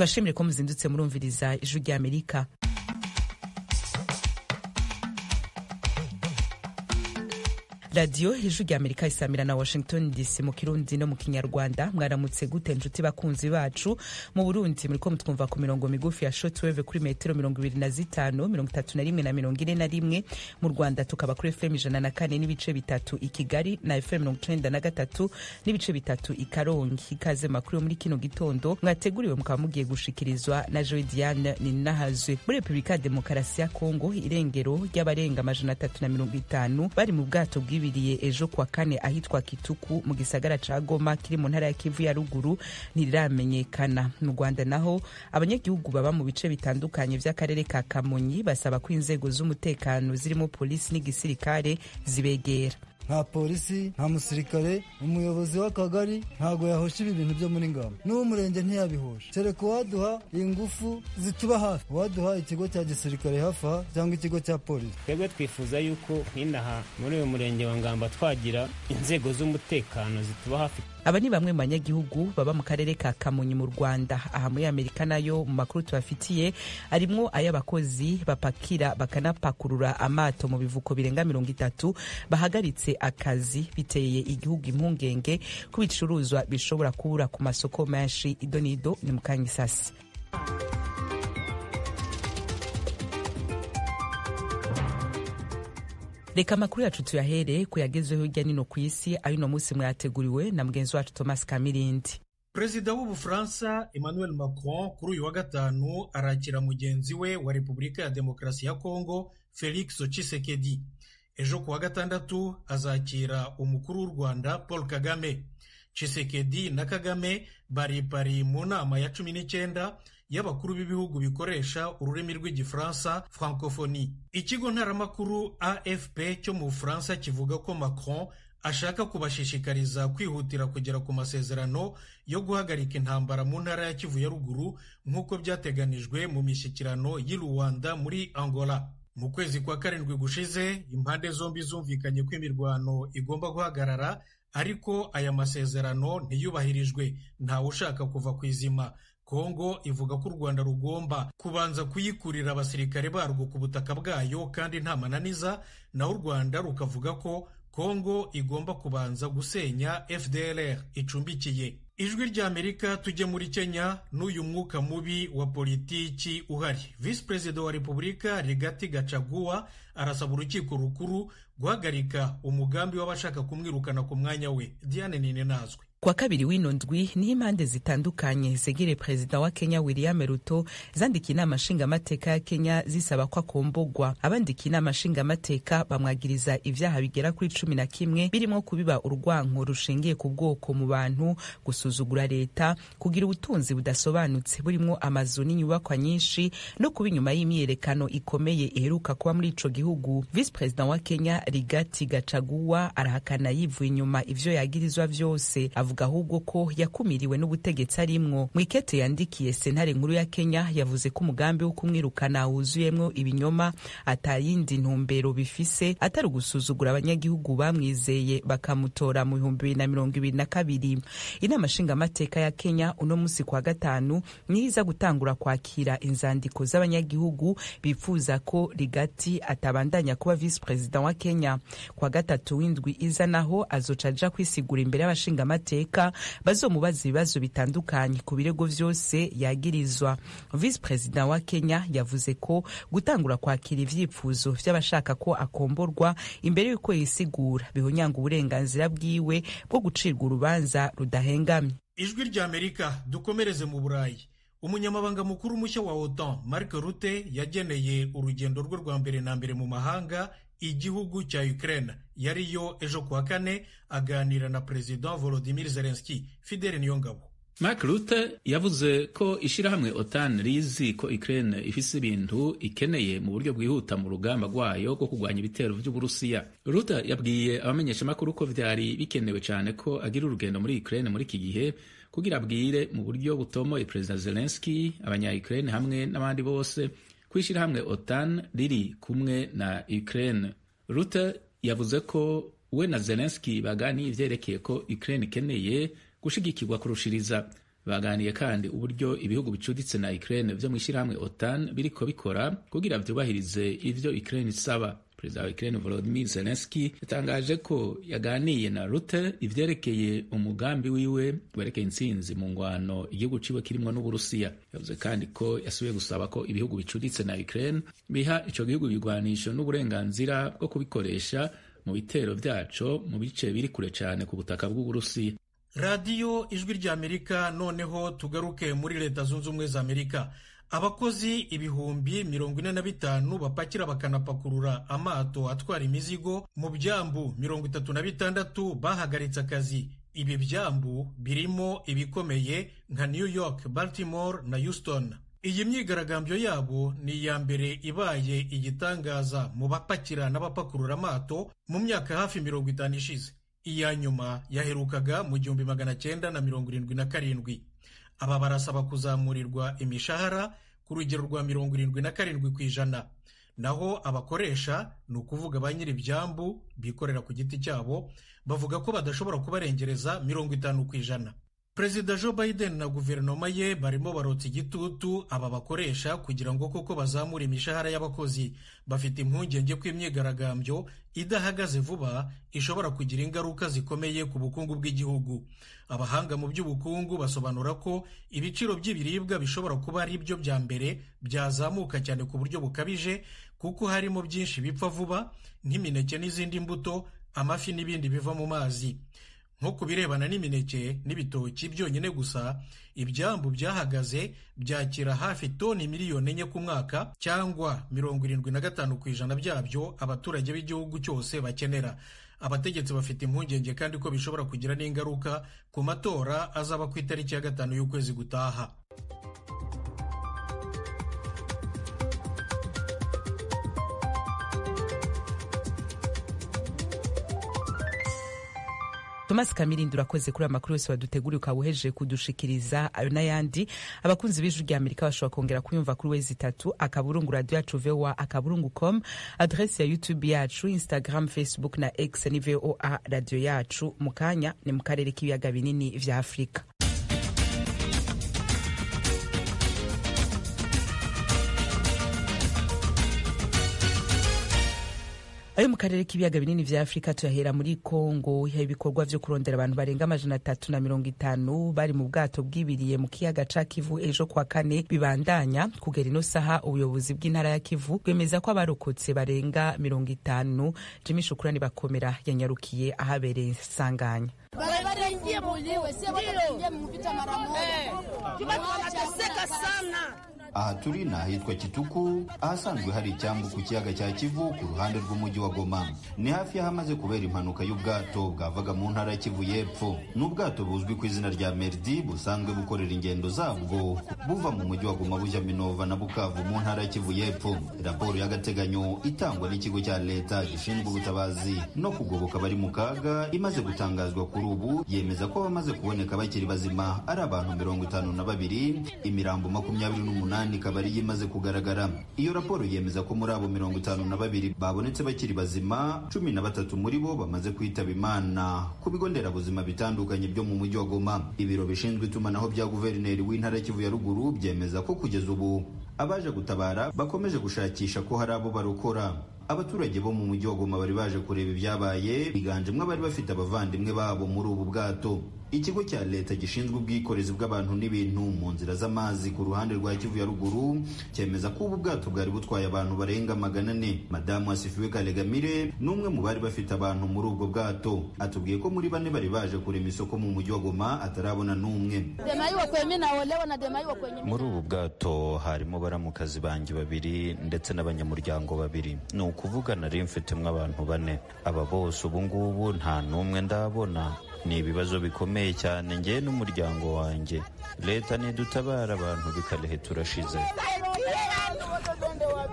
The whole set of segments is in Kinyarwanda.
tubashimire ko muzindutse murumviriza ijwi ry'amerika radiyo ijwi rya amerika isamira na washington dc mu kirundi no mu kinyarwanda. Mwaramutse gute nshuti bakunzi bacu? Mu burundi muriko mutwumva ku mirongo migufi ya shortwave kuri metero mirongo ibiri na zitanu mirongo itatu na rimwe na mirongo ine na rimwe. Mu rwanda tukaba kuri fm ijana na kane n'ibice bitatu i kigali na fm mirongo icenda na gatatu n'ibice bitatu i karongi. Ikaze makuru yo muri kino gitondo mwateguriwe mukaba mugiye gushikirizwa na joe diane ninahazwe. Muri repubulika ya demokarasi ya kongo irengero ry'abarenga amajana atatu na mirongo itanu bari mu bwato bw'i bibiriye ejo kuwa kane ahitwa kituku mu gisagara ca goma kiri mu ntara ya kivu ya ruguru ntiriramenyekana mu rwanda naho abanyagihugu baba mu bice bitandukanye vy'akarere ka kamonyi basaba ko inzego z'umutekano zirimo polisi n'igisirikare zibegera nta polisi nta musirikare umuyobozi w'akagari ntabwo yahosha ibi bintu byo muri ngamba n'uw'umurenge ntiyabihosha. Kereka uwaduha ingufu zituba hafi. Uwaduha ikigo cya gisirikare hafi aha cyangwa ikigo cya polisi. Twebwe twifuza yuko nk'inaha muri uyu murenge wa ngamba twagira inzego z'umutekano zituba hafi. Aba ni bamwe mu banyagihugu baba mu karere ka kamonyi mu rwanda. Aha muri amerika na yo mu makuru tubafitiye arimwo ay'abakozi bapakira bakanapakurura amato mu bivuko birenga mirongo itatu bahagaritse akazi biteye igihugu impungenge ko ibicuruzwa bishobora kubura ku masoko menshi. Idonido ni mu kanya reka amakuru yacu tuyahere ku yagezweho hirya nino ku isi ayo uno munsi mwayateguriwe na mugenzi wacu thomas kamirindi. Perezida w'ubufaransa emmanuel macron kuri uyu wa gatanu arakira mugenzi we wa repubulika ya demokarasi ya kongo felix tshisekedi. Ejo ku wa gatandatu azakira umukuru w'u rwanda paul kagame. Tshisekedi na kagame bari mu nama ya cumi n'icyenda y'abakuru b'ibihugu bikoresha ururimi rw'igifaransa francophonie. Ikigo ntaramakuru afp cyo mu bufaransa kivuga ko macron ashaka kubashishikariza kwihutira kugera ku masezerano yo guhagarika intambara mu ntara ya kivu ya ruguru nk'uko byateganijwe mu mishyikirano y'i rwanda muri angola. Mu kwezi kwa karindwi gushize impande zombi zumvikanye ko imirwano igomba guhagarara ariko aya masezerano ntiyubahirijwe ntawe ushaka kuva ku izima. Kongo ivuga ko u rwanda rugomba kubanza kuyikurira abasirikare barwo ku butaka bwayo kandi nta mananiza naho u rwanda rukavuga ko kongo igomba kubanza gusenya fdlr icumbikiye. Ijwi rya amerika tujye muri kenya n'uyu mwuka mubi wa politiki uhari. Visi perezida wa repubulika rigati gacaguwa arasaba urukiko rukuru guhagarika umugambi w'abashaka kumwirukana ku mwanya we. Diane nine kwa kabiri w'ino ndwi ni ho impande zitandukanye zegereye perezida wa kenya william ruto zandikiye inama nshingamateka ya kenya zisaba ko akombogwa. Abandikiye inama nshingamateka bamwagiriza ibyaha bigera kuri cumi na kimwe birimo kubiba urwanko rushingiye ku bwoko mu bantu gusuzugura leta kugira ubutunzi budasobanutse. Burimo amazu n'inyubakwa nyinshi no kuba inyuma y'imyiyerekano ikomeye iheruka kuba muri ico gihugu. Visi perezida wa kenya rigati gacaguwa arahakana yivuye inyuma ivyo yagirizwa vyose. Avuga ahubwo ko yakumiriwe n'ubutegetsi arimwo. Mu ikete yandikiye sentare nkuru ya kenya yavuze ko umugambi wo kumwirukana wuzuyemwo ibinyoma atayindi ntumbero bifise. Atari ugusuzugura abanyagihugu bamwizeye bakamutora mu bihumbi bibiri na mirongo ibiri na kabiri. Inama nshingamateka ya kenya uno munsi kwa gatanu niyo iza gutangura kwakira inzandiko z'abanyagihugu bifuza ko rigati atabandanya kuba visi perezida wa kenya. Kwa gatatu w'indwi iza naho azoca aja kwisigura imbere y'abashingamateka. Bazomubaza ibibazo bitandukanye ku birego vyose yagirizwa. Visi perezida wa kenya yavuze ko gutangura kwakira ivyifuzo vy'abashaka ko akomborwa imbere y'uko yisigura bihonyanga uburenganzira bwiwe bwo gucirwa urubanza rudahengamye. Ijwi rya amerika dukomereze mu burayi. Umunyamabanga mukuru mushya wa otan mark rute yageneye urugendo rwe rwa mbere na mbere mu mahanga igihugu cya Ukraine yariyo ejo kuwa kane aganira na Perezida Volodymyr Zelensky Fidel Niyongabo Mark Rutte yavuze ko ishirahamwe OTAN rizi ko Ukraine ifise ibintu ikeneye mu buryo bwihuta mu rugamba rwayo rwo kurwanya ibitero vy'Uburusiya. Rutte yabwiye abamenyeshamakuru ko vyari bikenewe cane ko agira urugendo muri Ukraine muri iki gihe kugira abwire mu buryo butomoye Perezida Zelensky, abanya-Ukraine hamwe n'abandi bose hamwe OTAN riri kumwe na Ukraine. Rutte yavuze ko we na Zelensky baganiye ivyerekeye ko Ukraine ikeneye gushigikirwa kurushiriza baganiye kandi uburyo ibihugu bicuditse na Ukraine vyo mw'ishirahamwe OTAN biriko bikora kugira vyubahirize ivyo Ukraine isaba perezida wa Ukraine Volodymyr Zelensky yatangaje ko yaganiye na Rutte ivyerekeye umugambi wiwe werekeye intsinzi mu ngwano igihugu ciwe kirimwo n'Uburusiya. Yavuze kandi ko yasubiye gusaba ko ibihugu bicuditse na Ukraine biha ico gihugu ibigwanisho n'uburenganzira bwo kubikoresha mu bitero vyaco mu bice biri kure cane ku butaka bw'Uburusiya. Radiyo ijwi ry'amerika noneho tugaruke muri leta zunze ubumwe za amerika. Abakozi ibihumbi mirongo ine na bitanu bapakira bakanapakurura amato atwara imizigo. Mu byambu mirongo itatu na bitandatu bahagaritse akazi. Ibi byambu birimo ibikomeye nka new york baltimore na houston. Iyi myigaragambyo yabo ni iya mbere ibaye igitangaza mu bapakira n'abapakurura amato mu myaka hafi mirongo itanu ishize. Iya nyuma yaherukaga mu gihumbi magana cyenda na mirongo irindwi na karindwi. Aba barasaba kuzamurirwa imishahara ku rugero rwa mirongo irindwi na karindwi ku ijana. Naho abakoresha ni ukuvuga ba nyiri ibyambu bikorera ku giti cyabo bavuga ko badashobora kubarengereza mirongo itanu ku ijana. Perezida joe biden na guverinoma ye barimo barotsa igitutu aba bakoresha kugira ngo koko bazamure imishahara y'abakozi. Bafite impungenge ko imyigaragambyo idahagaze vuba ishobora kugira ingaruka zikomeye ku bukungu bw'igihugu. Abahanga mu by'ubukungu basobanura ko ibiciro by'ibiribwa bishobora kuba ari byo bya mbere byazamuka cyane ku buryo bukabije kuko harimo byinshi bipfa vuba nk'imineke n'izindi mbuto amafi n'ibindi biva mu mazi. Nko ku birebana n'imineke n'ibitoki byonyine gusa ibyambu byahagaze byakira hafi toni miliyoni enye ku mwaka cyangwa mirongo irindwi na gatanu ku ijana byabyo abaturage b'igihugu cyose bakenera. Abategetsi bafite impungenge kandi ko bishobora kugira n'ingaruka ku matora azaba ku itariki ya gatanu y'ukwezi gutaha. Thomas Kamirindi urakoze kuri amakuru yose waduteguriye ukaba uhejeje kudushikiriza ayo n'ayandi. Abakunzi b'ijwi rya Amerika bashobora kongera kuyumva kuri wezi itatu akaburungu radio yacu voa akaburungu com adresi ya youtube yacu instagram facebook na x ni voa radio yacu. Mu kanya ni mu karere k'ibiyaga binini vya afurika ayo mu karere k'ibiyaga binini vya afrika tuyahera muri kongo ibikorwa vyo kurondera abantu barenga amajana atatu na mirongo itanu bari mu bwato bwibiriye mu kiyaga ca kivu ejo kwa kane. Bibandanya kugera ino saha ubuyobozi bw'intara ya kivu bwemeza ko abarokotse barenga mirongo itanu. Jimi shukurani bakomera yanyarukiye ahabereye isanganya aha turi ni ahitwa kituku ahasanzwe hari icyambu ku kiyaga cya kivu ku ruhande rw'umujyi wa goma. Ni hafi y'ahamaze kubera impanuka y'ubwato bwavaga mu ntara ya kivu y'epfo. Ni ubwato buzwi ku izina rya merdi busanzwe bukorera ingendo zabwo buva mu mujyi wa goma bujya minova na bukavu mu ntara ya kivu y'epfo. Raporo y'agateganyo itangwa n'ikigo cya leta gishinzwe ubutabazi no kugoboka abari mu kaga imaze gutangazwa kuri ubu yemeza ko abamaze kuboneka bakiri bazima. Ari abantu mirongo itanu na babiri imirambo makumyabiri n'umunani ikaba ariyo imaze kugaragara iyo raporo yemeza ko muri abo mirongo itanu na babiri babonetse bakiri bazima cumi na batatu muri bo bamaze kwitaba imana. Ku bigo nderabuzima bitandukanye byo mu mujyi wa goma ibiro bishinzwe itumanaho bya guverineri w'intara ya kivu ya ruguru byemeza ko kugeza ubu abaje gutabara bakomeje gushakisha ko hari abo barokora. Abaturage bo mu mujyi wa goma bari baje kureba ibyabaye biganjemo abari bafite abavandimwe babo muri ubu bwato. Ikigo cya leta gishinzwe ubwikorezi bw'abantu n'ibintu mu nzira z'amazi ku ruhande rwa kivu ya ruguru cyemeza ko ubu bwato bwari butwaye abantu barenga magana ane. Madamu asifiwe kalegamire ni umwe mu bari bafite abantu muri ubwo bwato. Atubwiye ko muri bane bari baje kurema isoko mu mujyi wa goma atarabona n'umwe. Muri ubu bwato harimo baramukazi banjye babiri ndetse n'abanyamuryango babiri. Ni ukuvuga nari mfitemo abantu bane. Aba bose ubu ngubu nta n'umwe ndabona. Ni ibibazo bikomeye cyane ngewe n'umuryango wanjye leta ntidutabara abantu bikarehe turashize.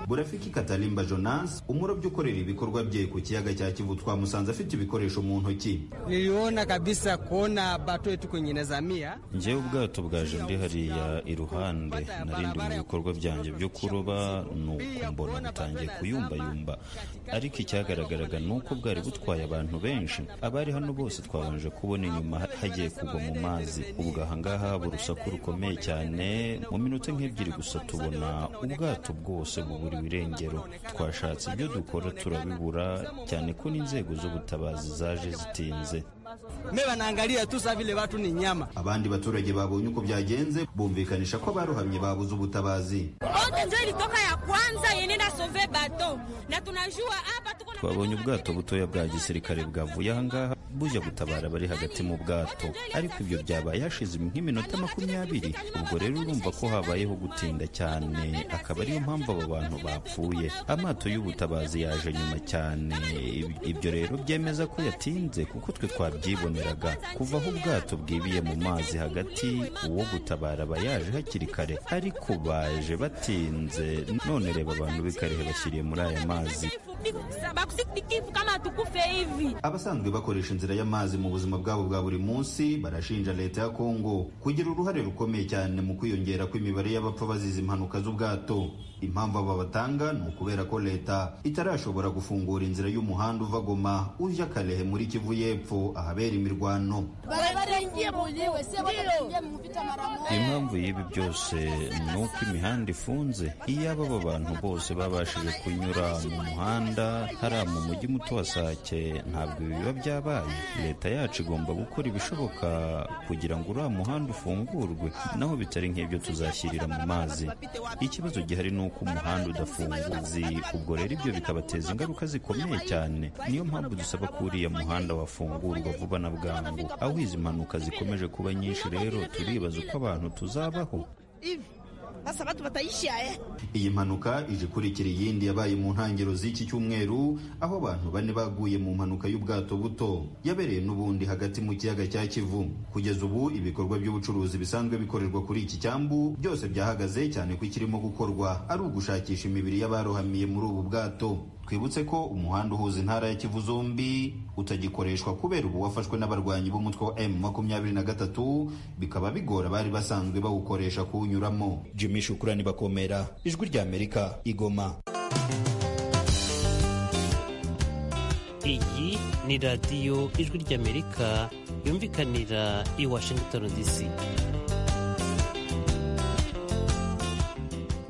Burafiki katalimba jonas umurobyi ukorera ibikorwa bye ku kiyaga cya kivu twamusanze afite ibikoresho mu ntoki. Niliona kabisa kuona bato yetu kwenye nazamia. Njyewe ubwato bwaje ndi hariya iruhande. Narindi mu bikorwa byanjye byo kuroba nuko mbona butangiye kuyumbayumba. ariko icyagaragaraga ni uko bwari butwaye abantu benshi. Abari hano bose twabanje kubona inyuma hagiye kugwa mu mazi. Ubwo ahangaha haba urusaku rukomeye cyane. Mu minota nk'ebyiri gusa tubona ubwato bwose buburiwe irengero. Twashatse ibyo dukora turabibura cyane ko n'inzego z'ubutabazi zaje zitinze. Me banaangalia tu sa vile watu ni nyama. Abandi baturage babonye uko byagenze bumvikanisha ko baruhamye babuze ubutabazi. Bote njo ilitoka ya kwanza yenye sove bato na tunajua hapa tuko twabonye ubwato butoya bwa gisirikare bwavuye ahangaha bujya gutabara bari hagati mu bwato. Ariko ibyo byabaye hashize nk'iminota makumyabiri. Ubwo rero urumva ko habayeho gutinda cyane. Akaba ariyo mpamvu abo bantu bapfuye. Amato y'ubutabazi yaje nyuma cyane. Ibyo rero byemeza ko yatinze kuko twe twabyiboneraga. Kuva aho ubwato bwibiye mu mazi hagati uwo gutabara aba yaje hakiri kare. Ariko baje batinze. None reba abantu b'ikarehe bashyiriye muri aya mazi. Bakusikivu kama tukufe hivi abasanzwe bakoresha inzira y'amazi mu buzima bwabo bwa buri munsi barashinja leta ya kongo kugira uruhare rukomeye cyane mu kwiyongera kw'imibare y'abapfa bazize impanuka z'ubwato. Impamvu aba batanga ni ukubera ko leta itarashobora gufungura inzira y'umuhanda uva goma ujya karehe muri kivu y'epfo ahabera imirwano. Impamvu y'ibi byose ni uko imihanda ifunze iyo aba bantu bose babashije kunyura mu muhanda hariya mu mujyi muto wa sake ntabwo ibi biba byabaye. Leta yacu igomba gukora ibishoboka kugira ngo uriya muhanda ufungurwe naho bitari nk'ibyo tuzashyirira mu mazi. Ikibazo gihari ni uko umuhanda udafunguzi ubwo rero ibyo bikabateza ingaruka zikomeye cyane. Niyo mpamvu dusaba ko uriya muhanda wafungurwa vuba na bwangu aho izi mpanuka zikomeje kuba nyinshi rero turibaza uko abantu tuzabaho. Eh. Iyi mpanuka ije ikurikira iyindi yabaye mu ntangiriro z'iki cyumweru aho abantu bane baguye mu mpanuka y'ubwato buto. Yabereye n'ubundi hagati mu kiyaga cya kivu. Kugeza ubu ibikorwa by'ubucuruzi bisanzwe bikorerwa kuri iki cyambu byose byahagaze cyane ko ikirimo gukorwa. Ari ugushakisha imibiri y'abarohamiye muri ubu bwato. Twibutse ko umuhanda uhuza intara ya kivu zombi utagikoreshwa kubera ubu wafashwe n'abarwanyi b'umutwe wa m makumyabiri na gatatu bikaba bigora bari basanzwe bawukoresha kuwunyuramo. Jimmy shukurani bakomera ijwi rya amerika igoma. Iyi ni radiyo ijwi ry'amerika yumvikanira i washington dc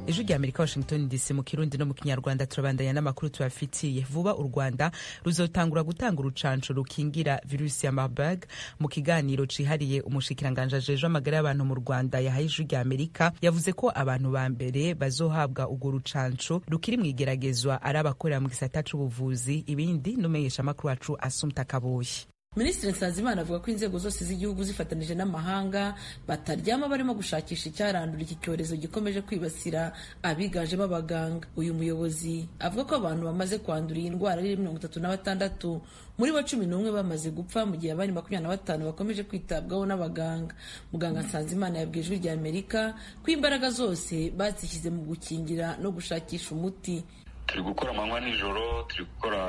ijwi rya amerika washington dc mu kirundi no mu kinyarwanda turabandanya n'amakuru tubafitiye vuba u rwanda ruzotangura gutanga urucanco rukingira virusi ya marburg. Mu kiganiro cihariye umushikiranganje ajejwe amagara y'abantu mu rwanda yahaye ijwi rya amerika yavuze ko abantu ba mbere bazohabwa urwo rucanco rukiri mu igeragezwa. Ari abakorera mu gisata c'ubuvuzi ibindi n'umenyesha amakuru wacu asumta kaboyi. Minisitiri nsanzimana avuga ko inzego zose z'igihugu zifatanije n'amahanga bataryama barimo gushakisha icyarandura iki cyorezo gikomeje kwibasira abiganjemo abaganga. Uyu muyobozi avuga ko abantu bamaze kwandura iyi ndwara ari mirongo itatu na batandatu muri bo cumi n'umwe bamaze gupfa mu gihe abandi makumyabiri na batanu bakomeje kwitabwaho n'abaganga. Muganga nsanzimana yabwiye ijwi rya amerika ko imbaraga zose bazishyize mu gukingira no gushakisha umuti. Turi gukora amanywa nijoro turi gukora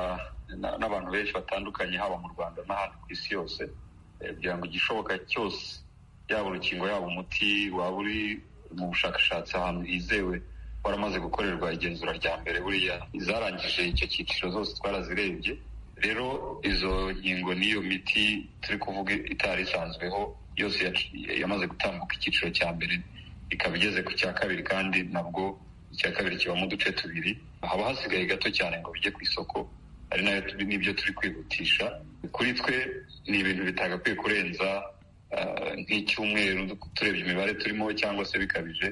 n'abantu benshi batandukanye haba mu rwanda n'ahandi ku isi yose kugira ngo igishoboka cyose yaba urukingo yaba umuti waba uri mu bushakashatsi ahantu hizewe waramaze gukorerwa igenzura rya mbere buriya. Izarangije icyo cyiciro zose twarazirebye rero izo nkingo n'iyo miti turi kuvuga itari isanzweho yose yamaze gutambuka icyiciro cya mbere ikaba igeze ku cya kabiri kandi nabwo icya kabiri kibamo uduce tubiri. Haba hasigaye gato cyane ngo bijye ku isoko ari na yo n'ibyo turi kwihutisha. Kuri twe ni ibintu bitagakwiye kurenza nk'icyumweru turebye imibare turimo cyangwa se bikabije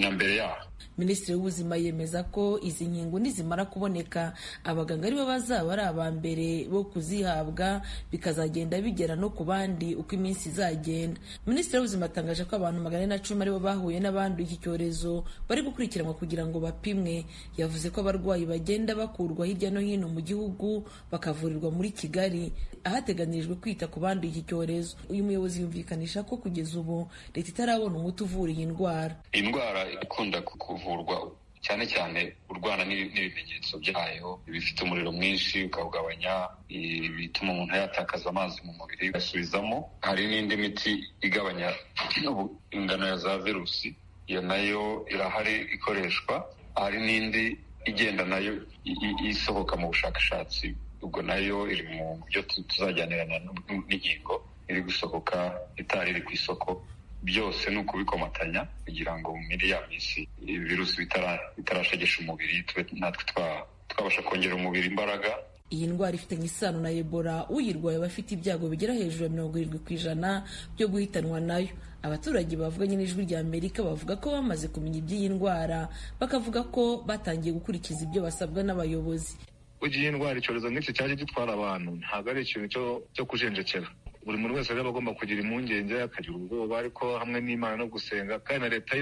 na mbere yaho. Minisitiri w'ubuzima yemeza ko izi nkingo nizimara kuboneka abaganga ari bo bazaba ari aba mbere bo kuzihabwa bikazagenda bigera no ku bandi uko iminsi izagenda. Minisitiri w'ubuzima atangaje ko abantu magana na cumi ari bo bahuye n'abanduye iki cyorezo bari gukurikiranwa kugira ngo bapimwe. Yavuze ko abarwayi bagenda bakurwa hirya no hino mu gihugu bakavurirwa muri kigali. Ahateganirijwe kwita ku banduye iki cyorezo. Uyu muyobozi yumvikanisha ko kugeza ubu leta itarabona umuti uvura iyi ndwara. Indwara ikunda kuvurwa cyane cyane urwana n'ibimenyetso byayo bifite umuriro mwinshi ukawugabanya ibituma umuntu yatakaza amazi mu mubiri ugasubizamo hari n'indi miti igabanya ingano ya za virusi iyo na yo irahari ikoreshwa. Hari n'indi igenda na yo isohoka mu bushakashatsi ubwo na yo iri mu byo tuzajyanirana n'inkingo iri gusohoka itari iri ku isoko. Byose ni ukubikomatanya kugira ngo muri ya minsi virusi bitarashegesha umubiri natwe twabasha kongera umubiri imbaraga. Iyi ndwara ifitanye isano na ebola uyirwaye aba afite ibyago bigera hejuru ya mirongo irindwi ku ijana byo guhitanwa na yo. Abaturage bavuganye n'ijwi rya amerika bavuga ko bamaze kumenya iby'iyi ndwara bakavuga ko batangiye gukurikiza ibyo basabwa n'abayobozi. Ugiye indwara icyorezo nk'iki cyaje gitwara abantu ntabwo ari ikintu cyo kujenjekera. Buri muntu wese rero agomba kugira impungenge akagira ubwoba ariko hamwe n'imana no gusenga. Kandi na leta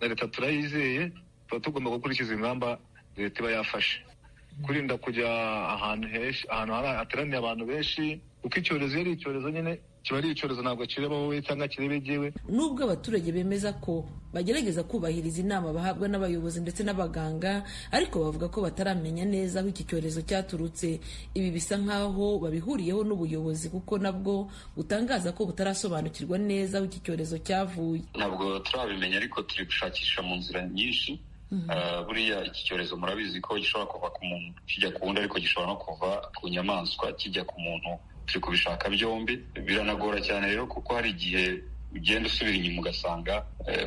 na leta turayizeye tuba tugomba gukurikiza ingamba leta iba yafashe. Kurinda kujya ahantu henshi ahantu hateraniye abantu benshi kuko icyorezo iyo ari icyorezo nyine kiba ari icyorezo ntabwo kireba wowe cyangwa kireba igiwe. Nubwo abaturage bemeza ko bagerageza kubahiriza inama bahabwa n'abayobozi ndetse n'abaganga ariko bavuga ko bataramenya neza aho iki cyorezo cyaturutse. Ibi bisa nk'aho babihuriyeho n'ubuyobozi kuko nabwo butangaza ko butarasobanukirwa neza aho iki cyorezo cyavuye. Ntabwo turabimenya ariko turi gushakisha mu nzira nyinshi. Buriya iki cyorezo murabizi ko gishobora kuva ku muntu kijya ku wundi ariko gishobora no kuva ku nyamaswa kijya ku muntu turi kubishaka byombi biranagora cyane rero kuko hari igihe ugenda usubira inyuma ugasanga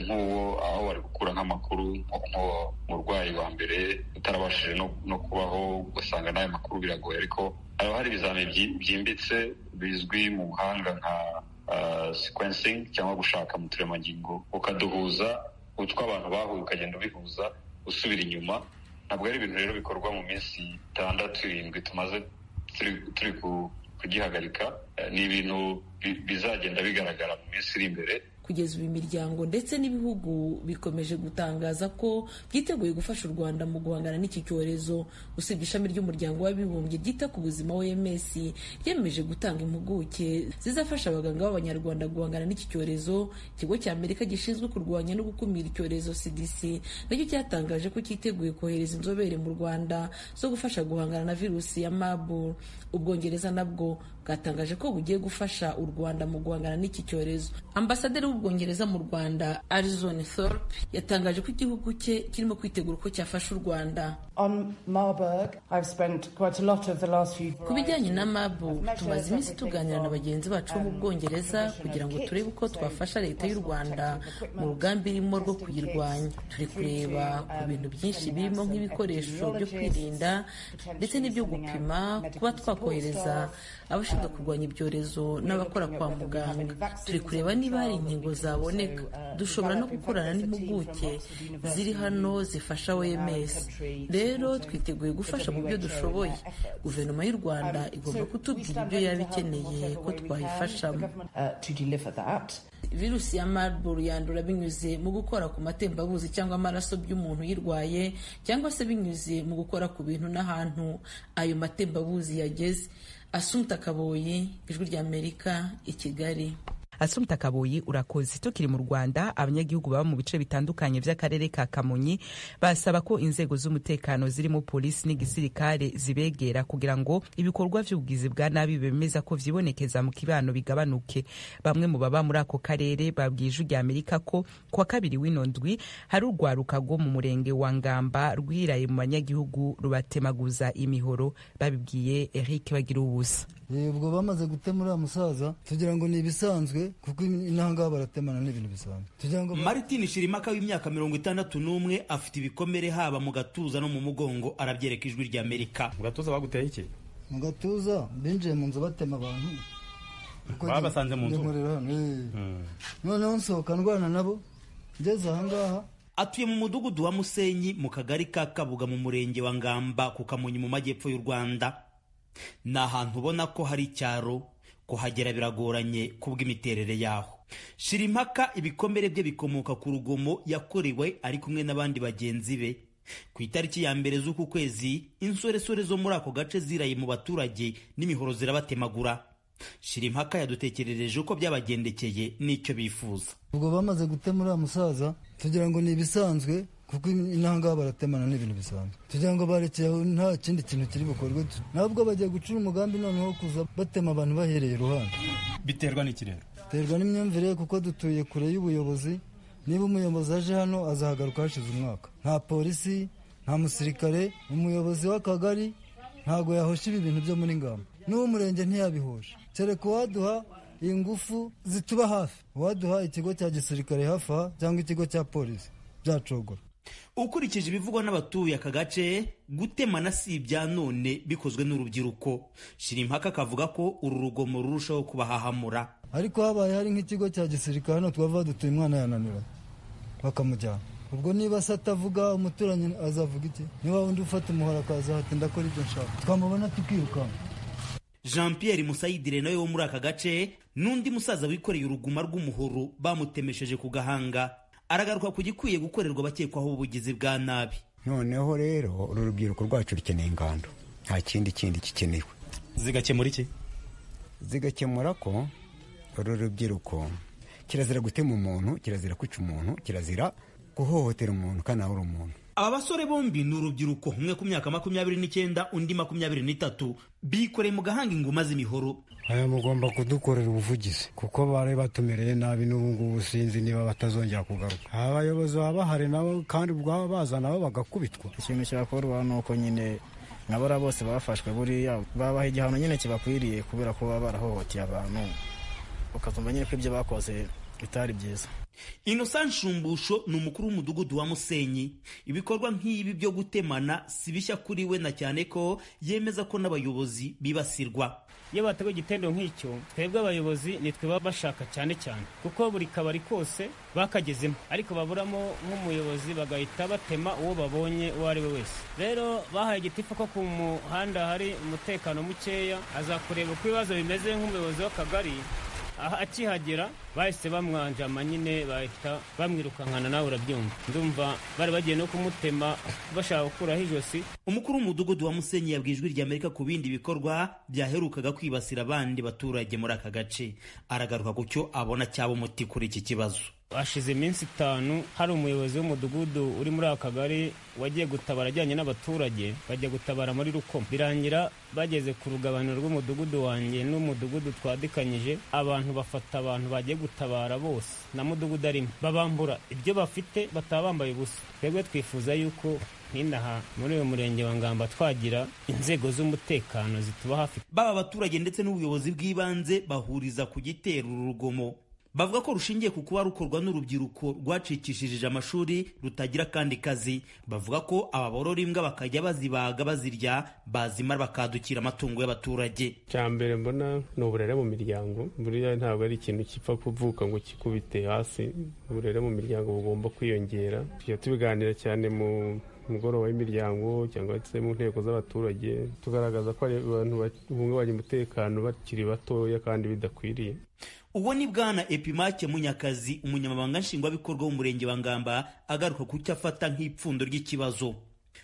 nk'uwo aho wari gukura nk'amakuru nk'uwo murwayi wa mbere utarabashije no kubaho ugasanga n'ayo makuru biragoye. Ariko haba hari ibizamini byimbitse bizwi mu buhanga nka sequencing cyangwa gushaka mu turemangingo ukaduhuza utwo abantu bahuye ukagenda ubihuza usubira inyuma. Ntabwo ari ibintu rero bikorwa mu minsi itandatu irindwi tumaze turi kugihagarika ni ibintu bizagenda bigaragara mu minsi iri imbere kugeza ubu imiryango ndetse n'ibihugu bikomeje gutangaza ko byiteguye gufasha u rwanda mu guhangana n'iki cyorezo. Usibye ishami ry'umuryango w'abibumbye ryita ku buzima oms ryemeje gutanga impuguke zizafasha abaganga b'abanyarwanda guhangana n'iki cyorezo. Ikigo cya amerika gishinzwe kurwanya no gukumira icyorezo cdc na cyo cyatangaje ko cyiteguye kohereza inzobere mu rwanda zo gufasha guhangana na virusi ya marburg ubwongereza nabwo bwatangaje ko bugiye gufasha u rwanda mu guhangana n'iki cyorezo. Ambasaderi w'ubwongereza mu rwanda arizon thorpe yatangaje ko igihugu cye kirimo kwitegura uko cyafasha u rwanda. Ku bijyanye na marburg tumaze iminsi tuganira na bagenzi bacu bo mu bwongereza kugira ngo turebe uko twafasha leta y'u rwanda mu rugamba irimo rwo kuyirwanya. Turi kureba ku bintu byinshi birimo nk'ibikoresho byo kwirinda ndetse n'ibyo gupima kuba twakohereza abashinzwe kurwanya ibyorezo n'abakora kwa muganga. Turi kureba niba hari inkingo zaboneka. Dushobora no gukorana n'impuguke ziri hano zifasha OMS rero twiteguye gufasha mu byo dushoboye. Guverinoma y'u rwanda igomba kutubwira ibyo yaba ikeneye ko twayifashamo. Virusi ya marburg yandura binyuze mu gukora ku matembabuzi cyangwa amaraso by'umuntu uyirwaye cyangwa se binyuze mu gukora ku bintu n'ahantu ayo matembabuzi yageze. Asumta kaboyi ijwi ry'amerika i kigali. Asumta kaboyi urakoze. Tukiri mu rwanda abanyagihugu baba mu bice bitandukanye by'akarere ka kamonyi basaba ko inzego z'umutekano zirimo polisi n'igisirikare zibegera kugira ngo ibikorwa by'ubugizi bwa nabi bemeza ko vyibonekeza mu kibano bigabanuke. Bamwe mu baba muri ako karere babwiye ijwi rya amerika ko kuwa kabiri w'ino ndwi hari urwaruka rwo mu murenge wa ngamba rwiraye mu banyagihugu rubatemaguza imihoro. Babibwiye eric bagira ubusa ubwo bamaze gutema uriya musaza tugira ngo ni ibisanzwe kuko inahangaha baratemana n'ibintu bisanzwe martin shirimaka w'imyaka mirongo itandatu n'umwe afite ibikomere haba mu gatuza no mu mugongo arabyereka ijwi rya amerika. Mu gatuza baguteye iki? Mu gatuza binjiye mu nzu batema abantu. Babasanze mu nzu? noneho nsohoka ndwana nabo ngeze ahangaha atuye mu mudugudu wa musenyi mu kagari ka kabuga mu murenge wa ngamba ku kamonyi mu majyepfo y'u rwanda. Ni ahantu ubona ko hari icyaro kuhagera biragoranye kubw'imiterere yaho. Shira impaka ibikomere bye bikomoka ku rugomo yakorewe ari kumwe n'abandi bagenzi be. Ku itariki ya mbere z'uku kwezi insoresore zo muri ako gace ziraye mu baturage n'imihoro zirabatemagura. Shira impaka yadutekerereje uko byabagendekeye n'icyo bifuza. Ubwo bamaze gutema uriya musaza? Tugira ngo ni ibisanzwe. Kuko inahangaha baratemana n'ibintu bisanzwe tugira ngo barekeye aho nta kindi kintu kiri bukorwe. Nabwo bagiye gucura umugambi noneho kuza batema abantu bahereye iruhande. Biterwa n'iki rero biterwa n'imyumvire kuko dutuye kure y'ubuyobozi. Niba umuyobozi aje hano azahagaruka hashize umwaka. Nta polisi nta musirikare umuyobozi w'akagari ntabwo yahosha ibi bintu byo muri ngamba n'uw'umurenge ntiyabihosha. Kereka uwaduha ingufu zituba hafi. Uwaduha ikigo cya gisirikare hafi aha cyangwa ikigo cya polisi. Byacogora. Ukurikije ibivugwa n'abatuye aka gace gutemana si ibya none bikozwe n'urubyiruko. Shirimpaka akavuga ko uru rugomo rurushaho kubahahamura. Ariko habaye hari nk'ikigo cya gisirikare hano twava dutuye umwana yananiranye bakamujyana. Ubwo niba se atavuga umuturanyi azavuga iki? Niba wundi ufata umuhoro akaza hati ndakora ibyo nshaka. Twamubona tukirukanka jean pierre musayidire nawe wo muri aka gace n'undi musaza wikoreye uruguma rw'umuhoro bamutemesheje ku gahanga. Aragaruka ku gikwiye gukorerwa abakekwaho ubugizi bwa nabi. Noneho rero uru rubyiruko rwacu rukeneye ingando. Nta kindi kindi gikenewe zigakemura iki? Zigakemura ko uru rubyiruko kirazira gutema umuntu kirazira kwica umuntu kirazira guhohotera umuntu kandi nawe uri umuntu. Aba basore bombi ni urubyiruko umwe ku myaka makumyabiri n'icyenda undi makumyabiri n'itatu bikoreye mu gahanga inguma z'imihoro. Aya mugomba kudukorera ubuvugizi kuko bari batumereye nabi n'ubu ngubu sinzi niba batazongera kugaruka. Abayobozi baba bahari nabo kandi ubwabo baza nabo bagakubitwa. Ikintu cyakorwa ni uko nyine nkabara bose bafashwe buriya babaha igihano nyine kibakwiriye kubera ko baba barahohoteye abantu. Ukazumva nyine ko ibyo bakoze bitari byiza. Innocent nshumbusho ni umukuru w'umudugudu wa musenyi. Ibikorwa nk'ibi byo gutemana si bishya kuri we na cyane ko yemeza ko n'abayobozi bibasirwa. Iyo bateguye igitendo nk'icyo twebwe abayobozi nitwe baba bashaka cyane cyane. Kuko buri kabari kose bakagezemo. Ariko baburamo nk'umuyobozi bagahita batema uwo babonye uwo ari we wese. Rero bahaye igitifu ko ku muhanda hari umutekano mukeya aza kureba uko ibibazo bimeze nk'umuyobozi w'akagari akihagera bahise bamwanjama nyine bahita bamwirukankana nawe urabyumva. Ndumva bari bagiye no kumutema bashaka gukuraho ijosi. Umukuru w'umudugudu wa musenyi yabwiye ijwi ry'amerika ku bindi bikorwa byaherukaga kwibasira abandi baturage muri aka gace. Aragaruka ku cyo abona cyaba umuti kuri iki kibazo. Hashize iminsi itanu hari umuyobozi w'umudugudu uri muri aka kagari wagiye gutabara ajyanye n'abaturage bajya gutabara muri rukomo birangira bageze ku rugabaniro rw'umudugudu wanjye n'umudugudu twadikanyije abantu bafata abantu bagiye gutabara bose. Na mudugudu arimo babambura. Ibyo bafite bataba bambaye ubusa. Twebwe twifuza yuko nk'inaha muri uyu murenge wa ngamba twagira inzego z'umutekano zituba hafi. Baba abaturage ndetse n'ubuyobozi bw'ibanze bahuriza ku gitera uru rugomo bavuga ko rushingiye ku kuba rukorwa n'urubyiruko rwacikishije amashuri rutagira akandi kazi. Bavuga ko aba borora imbwa bakajya bazibaga bazirya bazimara bakadukira amatungo y'abaturage. Cya mbere mbona ni uburere mu miryango. Buriya ntabwo ari ikintu gipfa kuvuka ngo kikubite hasi. Uburere mu miryango bugomba kwiyongera. Tujya tubiganira cyane mu mugoroba w'imiryango cyangwa se mu nteko z'abaturage tugaragaza ko abantu bahungabanya umutekano bakiri batoya kandi bidakwiriye. Uwo ni bwana epimake munyakazi umunyamabanga nshingwabikorwa w'umurenge wa ngamba agaruka ku cyo afata nk'ipfundo ry'ikibazo.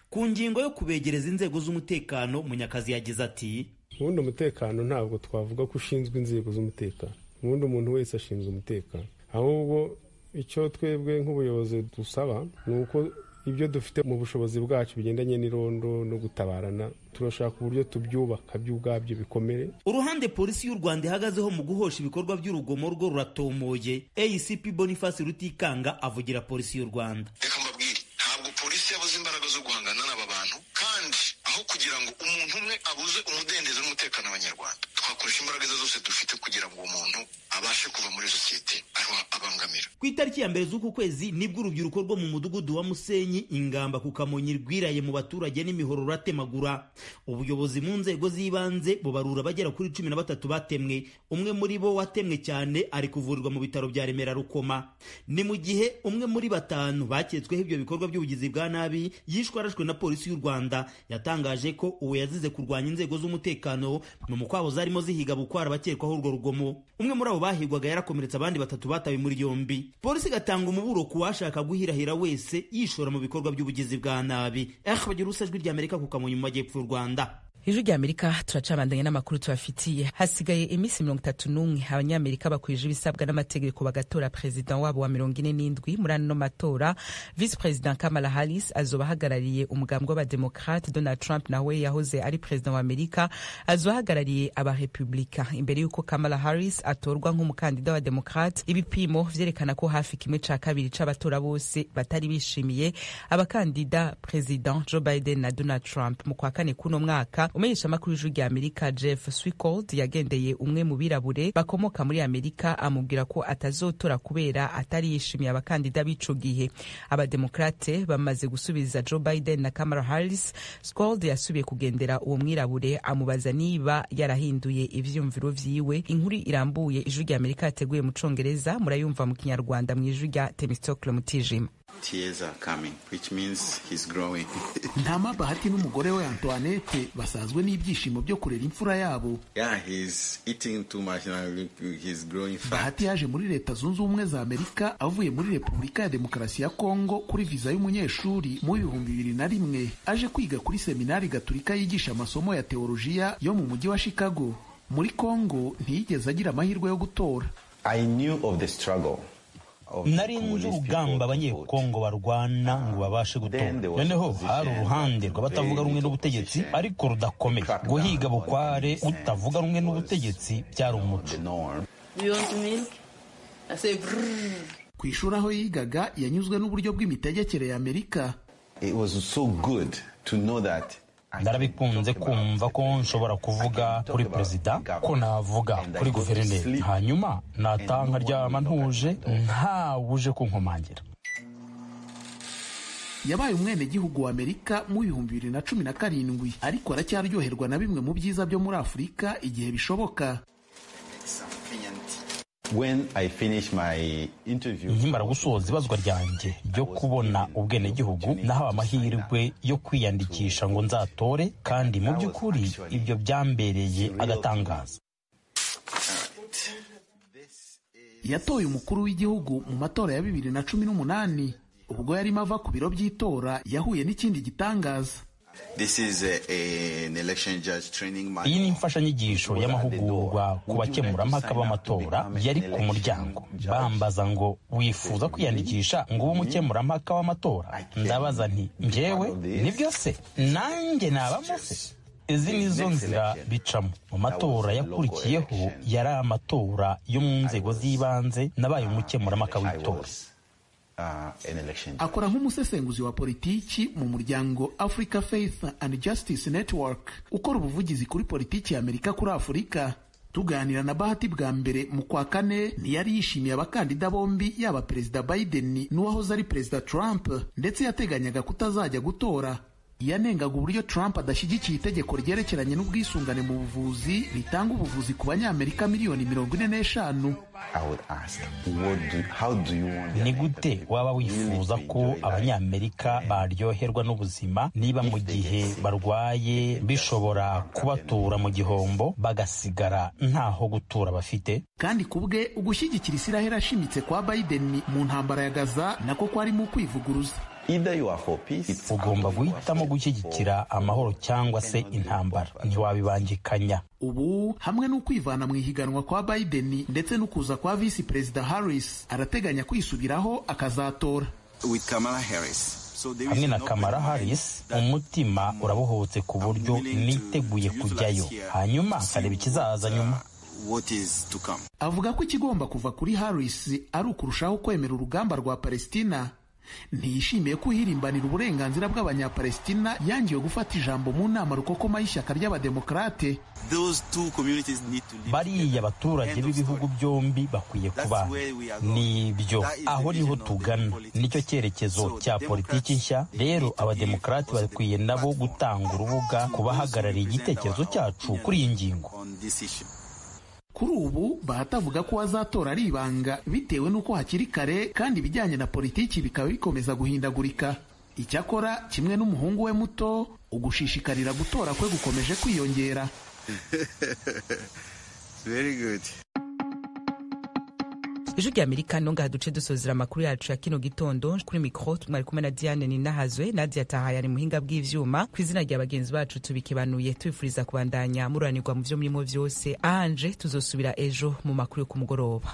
Ku ngingo yo kubegereza inzego z'umutekano munyakazi yagize ati ubundi umutekano ntabwo twavuga ko ushinzwe inzego z'umutekano. Ubundi umuntu wese ashinzwe umutekano. Ahubwo icyo twebwe nk'ubuyobozi dusaba ni uko ibyo dufite mu bushobozi bwacu bigendanye n'irondo no gutabarana turashaka uburyo tubyubaka byo ubwabyo bikomere. Uruhande polisi y'u rwanda ihagazeho mu guhosha ibikorwa by'urugomo rwo ruratomoye acp boniface rutikanga avugira polisi y'u rwanda. Reka mbabwire ntabwo polisi yabuze imbaraga zo guhangana n'aba bantu kandi aho kugira ngo umuntu umwe abuze umudendezo n'umutekano w'abanyarwanda. Twakoresha imbaraga zose dufite kugira ngo uwo muntu abashe kuva muri sosiyete abangamira. Ku itariki ya mbere z'uku kwezi ni bwo urubyiruko rwo mu mudugudu wa musenyi ingamba ku kamonyi rwiraye mu baturage n'imihoro ruratemagura ubuyobozi mu nzego z'ibanze bubarura abagera kuri cumi na batatu batemwe. Umwe muri bo watemwe cyane ari kuvurirwa mu bitaro bya remera rukoma. Ni mu gihe umwe muri batanu baketsweho ibyo bikorwa by'ubugizi bwa nabi yishwe arashwe na polisi y'u rwanda. Yatangaje ko uwo yazize kurwanya inzego z'umutekano mu mukwabo zarimo zihiga bukwara abakekwaho urwo rugomo. Umwe muri abo bahigwaga yarakomeretse abandi batatu batawe muri yombi. Polisi igatanga umuburo ku washaka guhirahira wese yishora mu bikorwa by'ubugizi bwa nabi. Eh bagira ijwi ry'amerika ku kamonyi mu majyepfo y'u rwanda. Ijwi rya amerika turacabandanya n'amakuru tubafitiye. Hasigaye iminsi mirongo itatu n'umwe abanyamerika bakwije ibisabwa n'amategeko bagatora perezida wabo wa mirongo ine n'indwi muri ano matora. Visi perezida kamala harris azoba ahagarariye umugambwe w'abademokrate donald trump nawe yahoze ari perezida wa amerika azoba ahagarariye abarepublika. Imbere y'uko kamala harris atorwa nk'umukandida wa demokrate ibipimo vyerekana ko hafi kimwe ca kabiri c'abatora bose batari bishimiye abakandida perezida joe biden na donald trump. Mu kwa kane kuno mwaka umumenyeshamakuru w'ijwi rya amerika jeff swicold yagendeye umwe mu birabure bakomoka muri amerika amubwira ko atazotora kubera atari yishimiye abakandida b'ico gihe. Abademokrate bamaze gusubiza joe biden na kamala harris. Scold yasubiye kugendera uwo mwirabure amubaza niba yarahinduye ivyumviro vyiwe. Inkuru irambuye ijwi rya amerika yateguye mu congereza murayumva mu kinyarwanda mu ijwi rya temistokle mutijima ntama bahati n'umugore we antoinette basazwe n'ibyishimo byo kurera imfura yabo. Bahati yaje muri leta zunze ubumwe za amerika avuye muri repubulika ya demokarasi ya kongo kuri viza y'umunyeshuri mu bihumbi bibiri na rimwe. Aje kwiga kuri seminari gaturika yigisha amasomo ya teolojiya yo mu mujyi wa chicago. Muri kongo ntiyigeze agira amahirwe yo gutora. Nari nzi urugamba abanyekongo barwana ngo babashe gutora noneho hari uruhande rw'abatavuga rumwe n'ubutegetsi ariko rudakomeye. guhiga bukware utavuga rumwe n'ubutegetsi byari umuco. ku ishuri aho yigaga yanyuzwe n'uburyo bw'imitegekere ya amerika. Narabikunze kumva ko nshobora kuvuga kuri perezida ko navuga kuri guverineri. Hanyuma nataha nkaryama ntuje ntawuje kunkomangira. Yabaye umwenegihugu wa amerika mu bihumbi bibiri na cumi na karindwi. Ariko aracyaryoherwa na bimwe mu byiza byo muri afurika igihe bishoboka. Nkimara gusoza ibazwa ryanjye ryo kubona ubwenegihugu nahawe amahirwe yo kwiyandikisha ngo nzatore kandi mu by'ukuri ibyo byambereye agatangaza. Yatoye umukuru w'igihugu mu matora ya bibiri na cumi n'umunani ubwo yarimo ava ku biro by'itora yahuye n'ikindi gitangaza. Iyi ni imfashanyigisho y'amahugurwa ku bakemurampaka b'amatora yari ku muryango. Bambaza ngo wifuza kwiyandikisha ngo ube umukemurampaka w'amatora? Ndabaza nti njyewe ni byo se? Nanjye nabamo se? Izi ni zo nzira bicamo. Mu matora yakurikiyeho yari amatora yo mu nzego z'ibanze nabaye umukemurampaka w'itora akora nk'umusesenguzi wa politiki mu muryango africa faith and justice network ukora ubuvugizi kuri politiki ya amerika kuri afurika tuganira na bahati bwa mbere mu kwa kane ntiyari yishimiye abakandida bombi yaba perezida biden n'uwahoze ari perezida trump ndetse yateganyaga kutazajya gutora yanengaga uburyo Trump adashyigikiye itegeko ryerekeranye n'ubwisungane mu buvuzi ritanga ubuvuzi ku banyamerika miliyoni mirongo ine n'eshanu. Ni gute waba wifuza ko abanyamerika baryoherwa n'ubuzima niba mu gihe barwaye bishobora kubatura mu gihombo bagasigara ntaho gutura bafite? Kandi ku bwe ugushyigikira isiraheli ashimitse kwa biden mu ntambara ya gaza nako kwarimo kwivuguruza. Ugomba guhitamo gushyigikira amahoro cyangwa se intambara. Ntiwabibangikanya. Ubu hamwe n'ukwivana mu ihiganwa kwa biden ndetse no kuza kwa visi perezida harris arateganya kwisubiraho akazatora. Hamwe na kamara harris umutima urabohotse ku buryo niteguye kujyayo. hanyuma nkareba ikizaza nyuma. avuga ko ikigomba kuva kuri harris ari ukurushaho kwemera urugamba rwa palestina ntiyishimiye ko uhirimbanira uburenganzira bw'abanyapalestina yangiwe gufata ijambo mu nama rukokoma y'ishyaka ry'abademokarate bariya abaturage b'ibihugu byombi bakwiye kubana ni byo. Aho ni ho tugana. ni cyo cyerekezo cya politiki nshya. rero abademokarate bakwiye nabo gutanga urubuga ku bahagarariye igitekerezo cyacu kuri iyi ngingo. Kuri ubu bahati avuga ko azatora ari ibanga bitewe n'uko hakiri kare kandi ibijyanye na politiki bikaba bikomeza guhindagurika. Icyakora kimwe n'umuhungu we muto ugushishikarira gutora kwe gukomeje kwiyongera. ijwi rya amerika no ngaha duce dusozera amakuru yacu ya kino gitondo? Kuri mikro mwari kumwe na diane ninahazwe. Nadia tahaye ari muhinga bw'ivyuma. Ku izina rya bagenzi bacu tubikibanuye tubifuriza kubandanya mururanirwa mu vyo murimo vyose. Anje tuzosubira ejo mu makuru yo ku mugoroba.